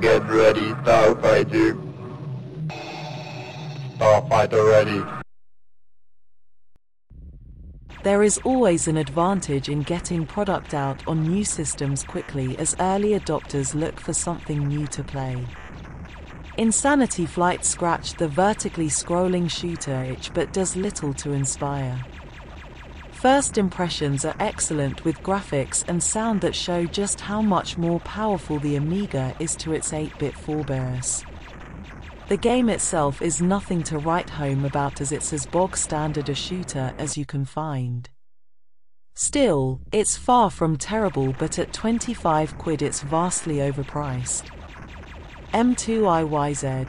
Get ready, Starfighter. Starfighter ready. There is always an advantage in getting product out on new systems quickly as early adopters look for something new to play. Insanity Fight scratched the vertically scrolling shooter itch but does little to inspire. First impressions are excellent with graphics and sound that show just how much more powerful the Amiga is to its 8-bit forebears. The game itself is nothing to write home about as it's as bog standard a shooter as you can find. Still, it's far from terrible but at 25 quid it's vastly overpriced. M2IYZ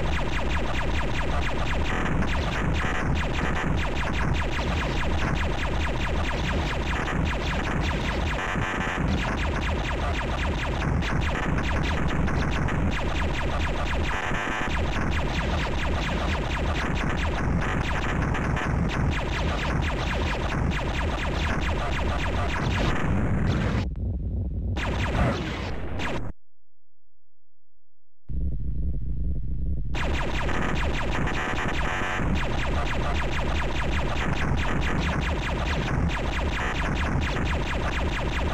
Thank you.